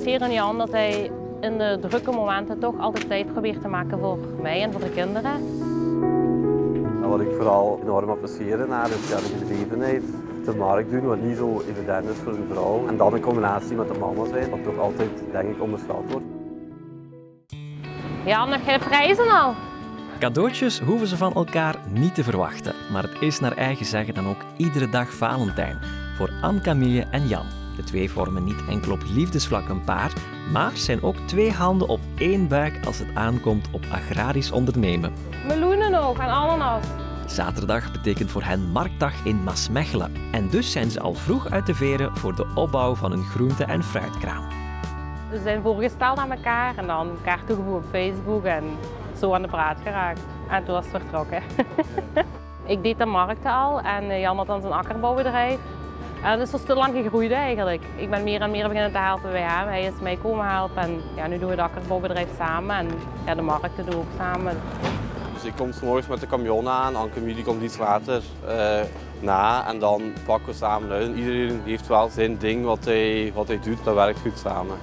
apprecieer aan Jan dat hij in de drukke momenten toch altijd tijd probeert te maken voor mij en voor de kinderen. En wat ik vooral enorm apprecieer naar is ja, de gedrevenheid. De markt doen, wat niet zo evident is voor een vrouw. En dan in combinatie met de mama zijn, wat toch altijd, denk ik, onderschat wordt. Jan, heb jij de prijzen al? Cadeautjes hoeven ze van elkaar niet te verwachten, maar het is naar eigen zeggen dan ook iedere dag Valentijn voor Anne-Camille en Jan. De twee vormen niet enkel op liefdesvlak een paar, maar zijn ook twee handen op één buik als het aankomt op agrarisch ondernemen. Meloenen ook en ananas. Zaterdag betekent voor hen marktdag in Maasmechelen en dus zijn ze al vroeg uit de veren voor de opbouw van een groente- en fruitkraam. We zijn voorgesteld aan elkaar en dan elkaar toegevoegd op Facebook en zo aan de praat geraakt. En toen was het vertrokken. ik deed de markten al en eh, Jan had dan zijn akkerbouwbedrijf. En dat is dus te lang gegroeid eigenlijk. Ik ben meer en meer beginnen te helpen bij hem. Hij is mij komen helpen en ja, nu doen we het akkerbouwbedrijf samen en ja, de markten doen we ook samen. Dus ik kom 's morgens met de camion aan, Anke die komt iets later eh, na en dan pakken we samen uit. En iedereen heeft wel zijn ding wat hij, wat hij doet, dat werkt goed samen.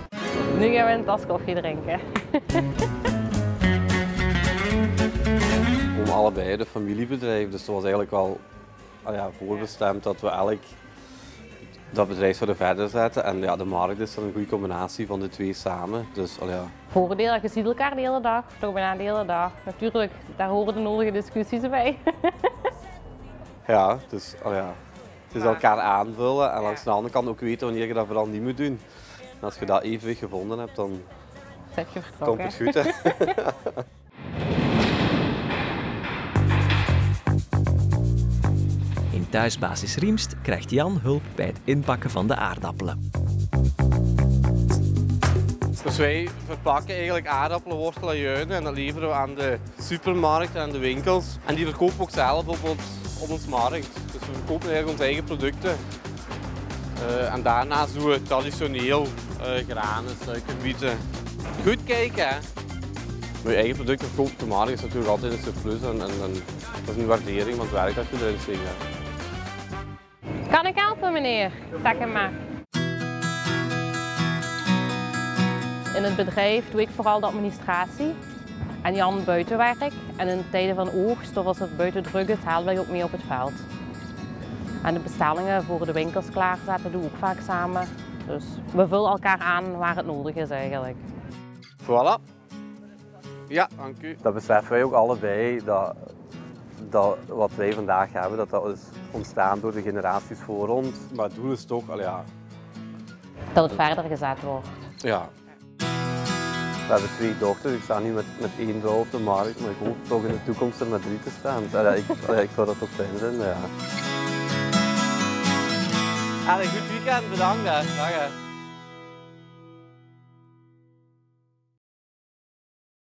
Nu gaan we een tas koffie drinken. Om allebei de familiebedrijf, dus dat was eigenlijk al ah ja, voorbestemd dat we elk dat bedrijf zouden verder zetten. En ja, de markt is dan een goede combinatie van de twee samen. Dus al ja, Voordeel, je ziet elkaar de hele dag, toch bijna de hele dag. Natuurlijk, daar horen de nodige discussies bij. ja, dus al ja, het is elkaar aanvullen en langs de andere kant ook weten wanneer je dat vooral niet moet doen. En als je dat evenwicht gevonden hebt, dan Zet je komt het goed. Hè? Thuisbasis Riemst krijgt Jan hulp bij het inpakken van de aardappelen. Dus wij verpakken eigenlijk aardappelen, wortelen en juinen en dat leveren we aan de supermarkten en de winkels. En die verkopen we ook zelf op, ons, op ons markt. Dus we verkopen eigenlijk onze eigen producten. Eh, en daarnaast doen we traditioneel eh granen, suikerbieten. Goed kijken hè. Je eigen producten verkopen op de markt is natuurlijk altijd een surplus en dat is een waardering van het werk dat je erin steekt. Kan ik helpen, meneer? Zeg hem maar. In het bedrijf doe ik vooral de administratie en Jan buitenwerk. En in tijden van oogst of als het buiten druk is, halen wij ook mee op het veld. En de bestellingen voor de winkels klaarzetten doen we ook vaak samen. Dus we vullen elkaar aan waar het nodig is eigenlijk. Voilà. Ja, dank u. Dat beseffen wij ook allebei, dat, dat wat wij vandaag hebben, dat dat is ontstaan door de generaties voor ons. Maar het doel is toch, al ja, Dat het verder gezet wordt. ja. We hebben twee dochters, ik sta nu met, met één vrouw op de markt, maar ik hoop toch in de toekomst er met drie te staan. Allee, ik, allee, ik zou dat toch fijn vinden, ja. Allee, goed weekend, bedankt hè.